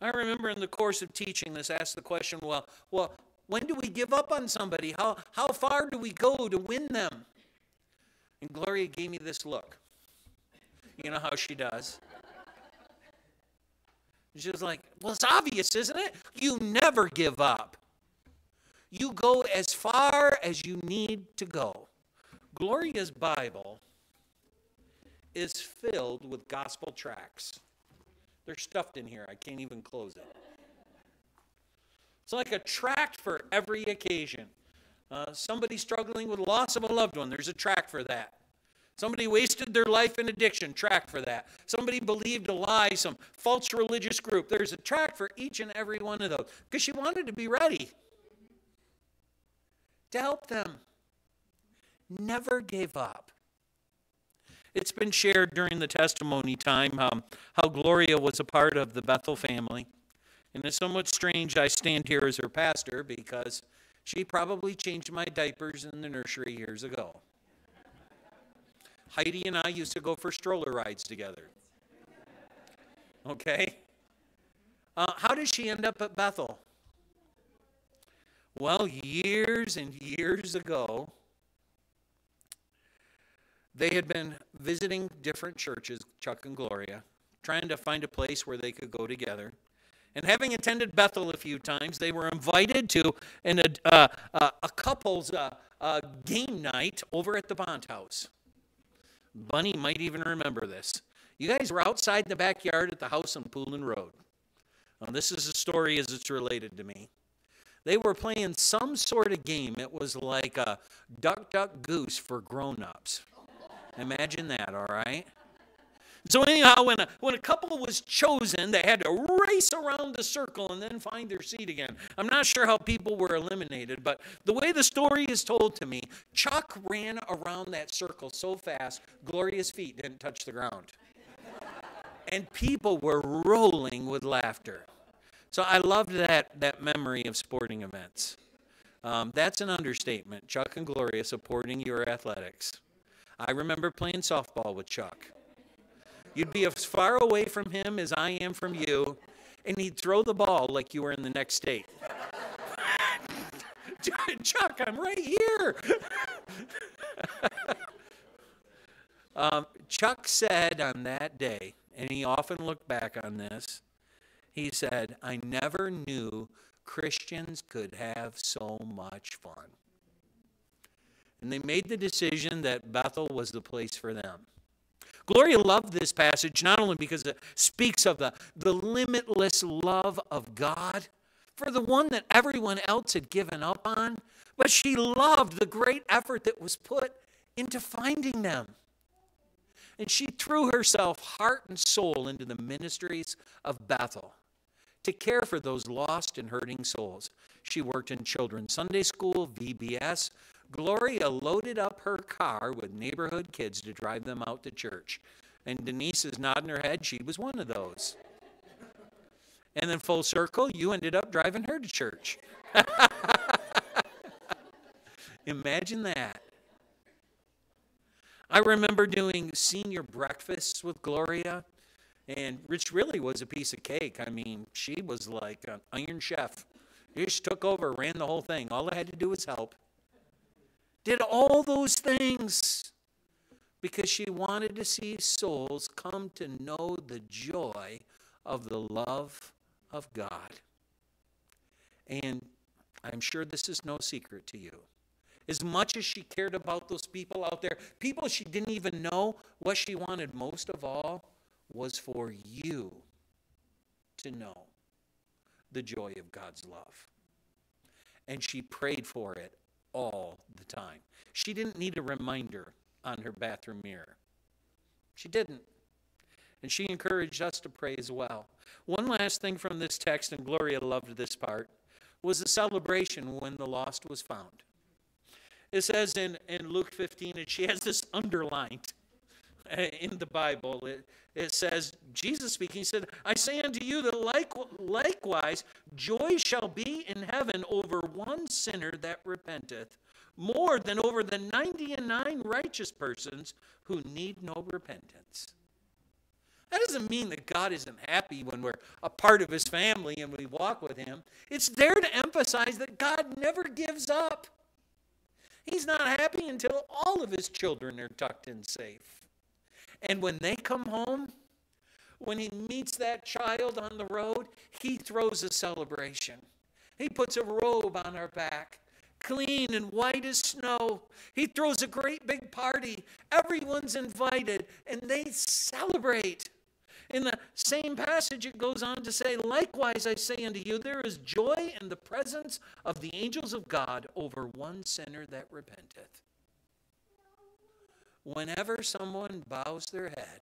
I remember in the course of teaching this, asked the question, well, well, when do we give up on somebody? How, how far do we go to win them? And Gloria gave me this look. You know how she does. She was like, Well, it's obvious, isn't it? You never give up. You go as far as you need to go. Gloria's Bible is filled with gospel tracts. They're stuffed in here. I can't even close it. It's like a tract for every occasion. Uh, somebody struggling with loss of a loved one, there's a tract for that. Somebody wasted their life in addiction, tract for that. Somebody believed a lie, some false religious group, there's a tract for each and every one of those because she wanted to be ready to help them. Never gave up. It's been shared during the testimony time um, how Gloria was a part of the Bethel family. And it's somewhat strange I stand here as her pastor because she probably changed my diapers in the nursery years ago. Heidi and I used to go for stroller rides together. Okay? Uh, how did she end up at Bethel? Well, years and years ago, they had been visiting different churches, Chuck and Gloria, trying to find a place where they could go together. And having attended Bethel a few times, they were invited to an, uh, uh, a couple's uh, uh, game night over at the Bond House. Bunny might even remember this. You guys were outside in the backyard at the house on Poulin Road. Now, this is a story as it's related to me. They were playing some sort of game. It was like a duck, duck, goose for grown ups. Imagine that, all right? So anyhow, when a, when a couple was chosen, they had to race around the circle and then find their seat again. I'm not sure how people were eliminated, but the way the story is told to me, Chuck ran around that circle so fast, Gloria's feet didn't touch the ground. and people were rolling with laughter. So I loved that, that memory of sporting events. Um, that's an understatement. Chuck and Gloria supporting your athletics. I remember playing softball with Chuck. You'd be as far away from him as I am from you, and he'd throw the ball like you were in the next state. [laughs] Chuck, I'm right here. [laughs] um, Chuck said on that day, and he often looked back on this, he said, I never knew Christians could have so much fun. And they made the decision that Bethel was the place for them. Gloria loved this passage not only because it speaks of the, the limitless love of God, for the one that everyone else had given up on, but she loved the great effort that was put into finding them. And she threw herself heart and soul into the ministries of Bethel to care for those lost and hurting souls. She worked in children's Sunday school, VBS. Gloria loaded up her car with neighborhood kids to drive them out to church. And Denise is nodding her head. She was one of those. And then, full circle, you ended up driving her to church. [laughs] Imagine that. I remember doing senior breakfasts with Gloria, and Rich really was a piece of cake. I mean, she was like an iron chef. He just took over, ran the whole thing. All I had to do was help. Did all those things because she wanted to see souls come to know the joy of the love of God. And I'm sure this is no secret to you. As much as she cared about those people out there, people she didn't even know, what she wanted most of all was for you to know the joy of God's love. And she prayed for it all the time. She didn't need a reminder on her bathroom mirror. She didn't. And she encouraged us to pray as well. One last thing from this text, and Gloria loved this part, was the celebration when the lost was found. It says in, in Luke 15, and she has this underlined in the Bible. It, it says, Jesus speaking, he said, I say unto you that like, likewise joy shall be in heaven over one sinner that repenteth, more than over the 99 righteous persons who need no repentance. That doesn't mean that God isn't happy when we're a part of his family and we walk with him. It's there to emphasize that God never gives up. He's not happy until all of his children are tucked in safe. And when they come home, when he meets that child on the road, he throws a celebration. He puts a robe on our back, clean and white as snow. He throws a great big party. Everyone's invited, and they celebrate. In the same passage, it goes on to say, Likewise, I say unto you, there is joy in the presence of the angels of God over one sinner that repenteth. Whenever someone bows their head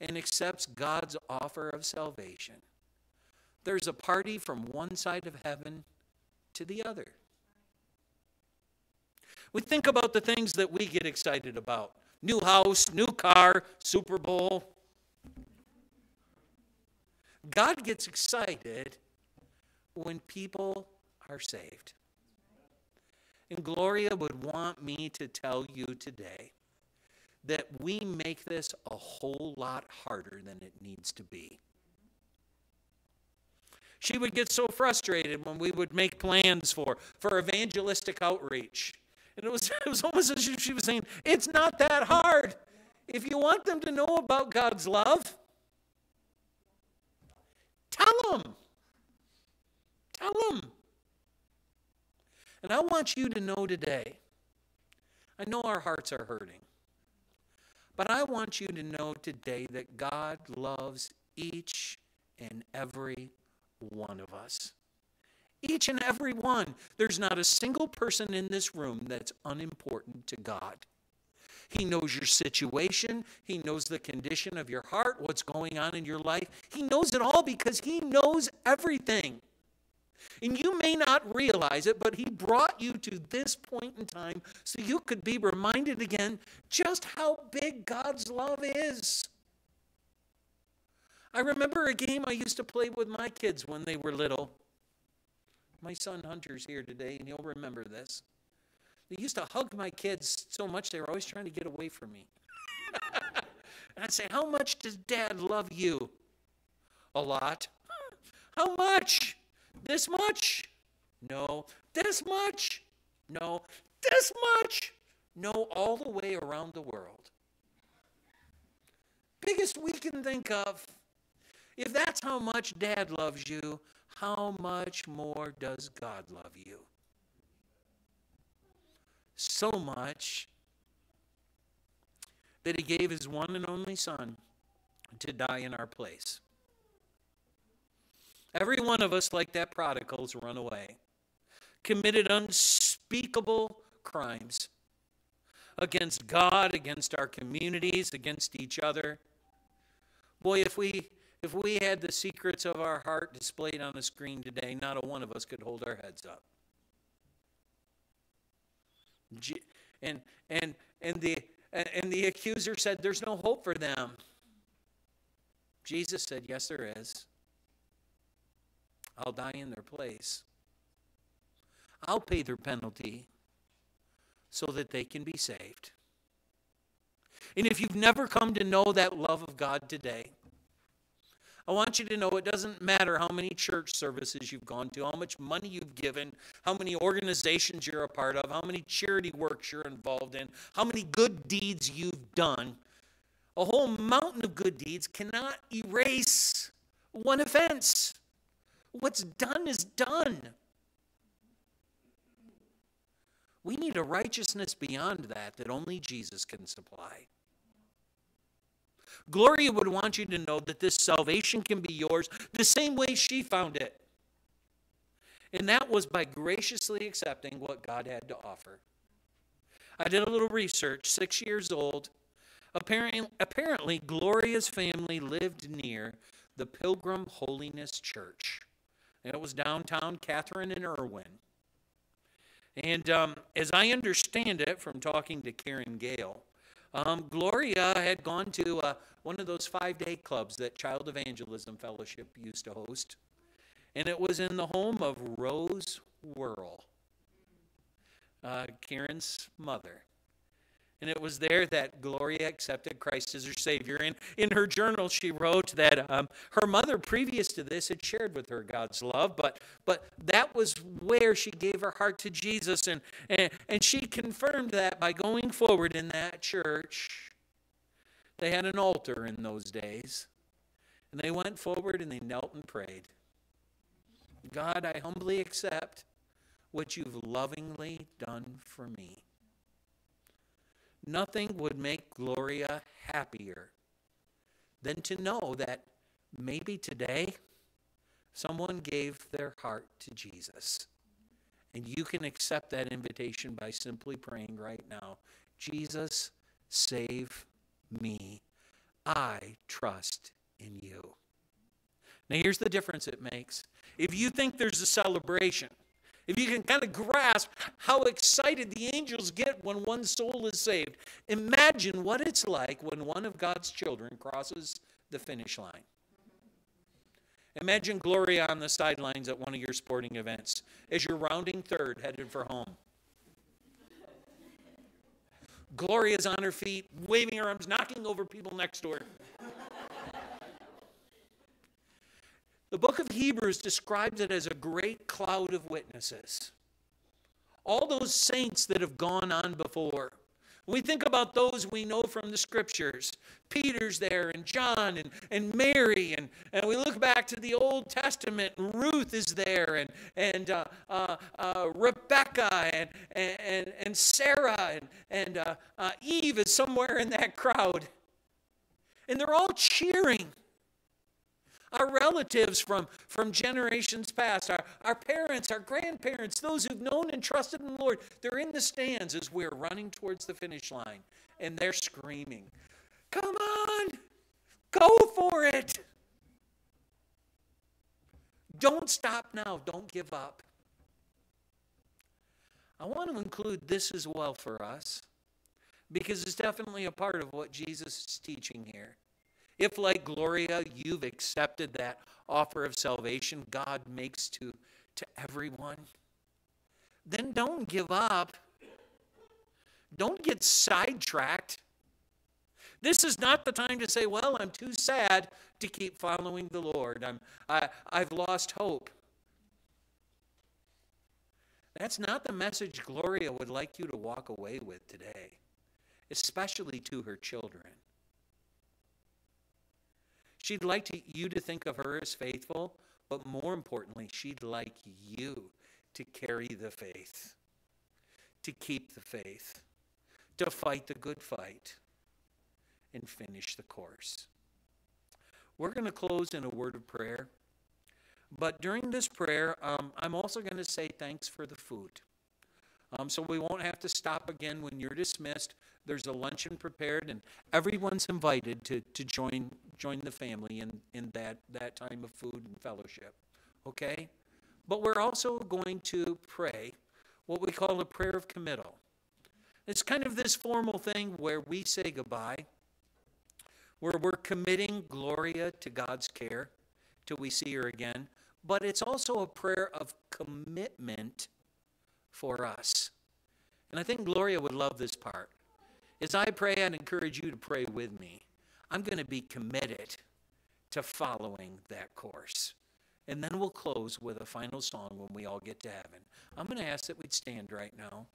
and accepts God's offer of salvation, there's a party from one side of heaven to the other. We think about the things that we get excited about new house, new car, Super Bowl. God gets excited when people are saved. And Gloria would want me to tell you today that we make this a whole lot harder than it needs to be. She would get so frustrated when we would make plans for, for evangelistic outreach. And it was, [laughs] it was almost as if she was saying, It's not that hard. If you want them to know about God's love, tell them. Tell them. And I want you to know today, I know our hearts are hurting, but I want you to know today that God loves each and every one of us. Each and every one. There's not a single person in this room that's unimportant to God. He knows your situation. He knows the condition of your heart, what's going on in your life. He knows it all because He knows everything. And you may not realize it, but He brought you to this point in time so you could be reminded again just how big God's love is. I remember a game I used to play with my kids when they were little. My son Hunter's here today, and he'll remember this. They used to hug my kids so much they were always trying to get away from me. [laughs] and I'd say, How much does dad love you? A lot. How much? This much? No. This much? No. This much? No, all the way around the world. Biggest we can think of. If that's how much dad loves you, how much more does God love you? So much that he gave his one and only son to die in our place. Every one of us, like that prodigal's run away, committed unspeakable crimes against God, against our communities, against each other. Boy, if we if we had the secrets of our heart displayed on the screen today, not a one of us could hold our heads up. And and and the and the accuser said, "There's no hope for them." Jesus said, "Yes, there is. I'll die in their place. I'll pay their penalty so that they can be saved." And if you've never come to know that love of God today, I want you to know it doesn't matter how many church services you've gone to, how much money you've given, how many organizations you're a part of, how many charity works you're involved in, how many good deeds you've done. A whole mountain of good deeds cannot erase one offense. What's done is done. We need a righteousness beyond that that only Jesus can supply. Gloria would want you to know that this salvation can be yours the same way she found it. And that was by graciously accepting what God had to offer. I did a little research, six years old. Apparently, apparently, Gloria's family lived near the Pilgrim Holiness Church. And it was downtown Catherine and Irwin. And um, as I understand it from talking to Karen Gale, um, Gloria had gone to uh, one of those five day clubs that Child Evangelism Fellowship used to host. And it was in the home of Rose Whirl, uh, Karen's mother. And it was there that Gloria accepted Christ as her Savior. And in her journal, she wrote that um, her mother, previous to this, had shared with her God's love, but, but that was where she gave her heart to Jesus. And, and, and she confirmed that by going forward in that church. They had an altar in those days. And they went forward and they knelt and prayed God, I humbly accept what you've lovingly done for me. Nothing would make Gloria happier than to know that maybe today someone gave their heart to Jesus. And you can accept that invitation by simply praying right now Jesus, save me. I trust in you. Now, here's the difference it makes. If you think there's a celebration, if you can kind of grasp how excited the angels get when one soul is saved, imagine what it's like when one of God's children crosses the finish line. Imagine Gloria on the sidelines at one of your sporting events as you're rounding third headed for home. Gloria's on her feet, waving her arms, knocking over people next to her. The book of Hebrews describes it as a great cloud of witnesses. All those saints that have gone on before. We think about those we know from the scriptures. Peter's there, and John, and, and Mary, and, and we look back to the Old Testament, and Ruth is there, and, and uh, uh, uh, Rebecca, and, and, and Sarah, and, and uh, uh, Eve is somewhere in that crowd. And they're all cheering our relatives from, from generations past, our, our parents, our grandparents, those who've known and trusted in the Lord, they're in the stands as we're running towards the finish line and they're screaming, Come on, go for it. Don't stop now, don't give up. I want to include this as well for us because it's definitely a part of what Jesus is teaching here. If, like Gloria, you've accepted that offer of salvation God makes to, to everyone, then don't give up. Don't get sidetracked. This is not the time to say, well, I'm too sad to keep following the Lord. I'm, I, I've lost hope. That's not the message Gloria would like you to walk away with today, especially to her children. She'd like to, you to think of her as faithful, but more importantly, she'd like you to carry the faith, to keep the faith, to fight the good fight, and finish the course. We're going to close in a word of prayer. But during this prayer, um, I'm also going to say thanks for the food. Um, so we won't have to stop again when you're dismissed. There's a luncheon prepared, and everyone's invited to, to join join the family in, in that, that time of food and fellowship. Okay? But we're also going to pray what we call a prayer of committal. It's kind of this formal thing where we say goodbye, where we're committing Gloria to God's care till we see her again. But it's also a prayer of commitment for us. And I think Gloria would love this part. As I pray, I'd encourage you to pray with me. I'm going to be committed to following that course. And then we'll close with a final song when we all get to heaven. I'm going to ask that we'd stand right now.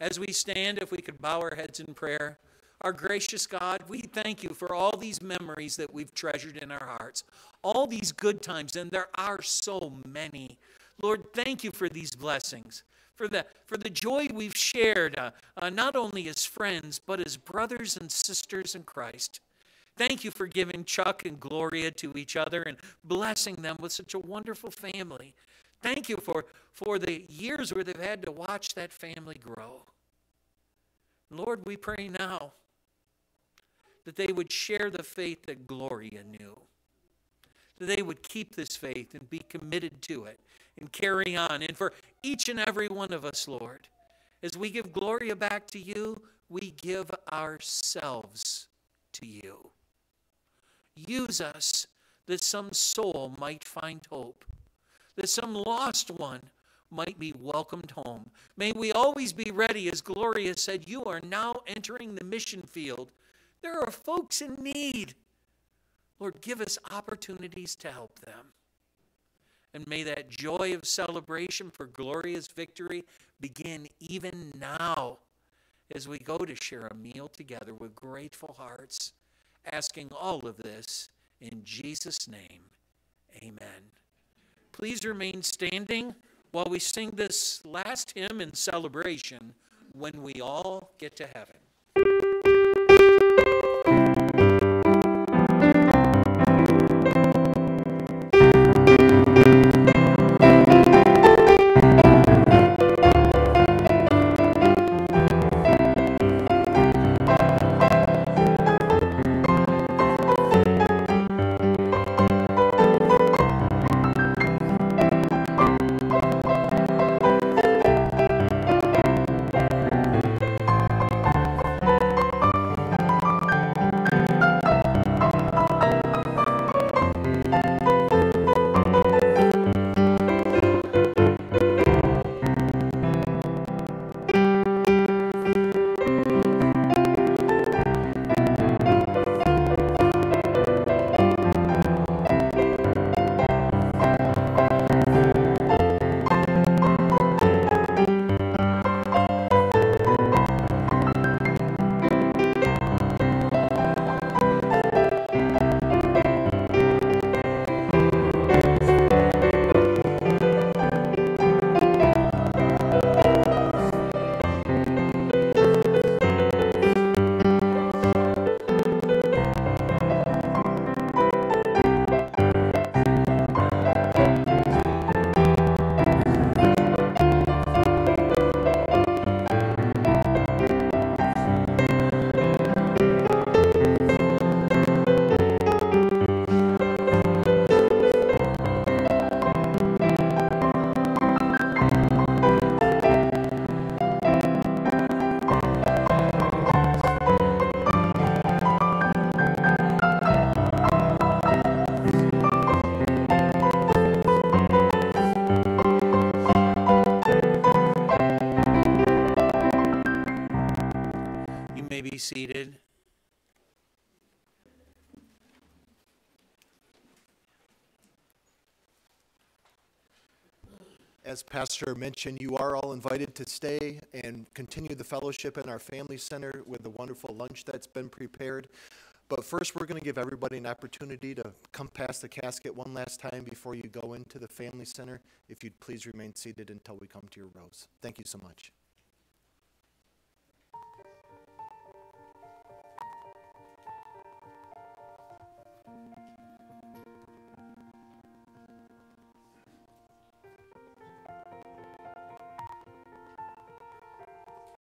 As we stand, if we could bow our heads in prayer. Our gracious God, we thank you for all these memories that we've treasured in our hearts, all these good times, and there are so many. Lord, thank you for these blessings, for the, for the joy we've shared, uh, uh, not only as friends, but as brothers and sisters in Christ. Thank you for giving Chuck and Gloria to each other and blessing them with such a wonderful family. Thank you for, for the years where they've had to watch that family grow. Lord, we pray now that they would share the faith that Gloria knew, that they would keep this faith and be committed to it and carry on. And for each and every one of us, Lord, as we give Gloria back to you, we give ourselves to you. Use us that some soul might find hope, that some lost one might be welcomed home. May we always be ready, as Gloria said, you are now entering the mission field. There are folks in need. Lord, give us opportunities to help them. And may that joy of celebration for glorious victory begin even now as we go to share a meal together with grateful hearts, asking all of this in Jesus' name. Amen. Please remain standing while we sing this last hymn in celebration when we all get to heaven. Pastor mentioned, you are all invited to stay and continue the fellowship in our family center with the wonderful lunch that's been prepared. But first, we're going to give everybody an opportunity to come past the casket one last time before you go into the family center. If you'd please remain seated until we come to your rows. Thank you so much.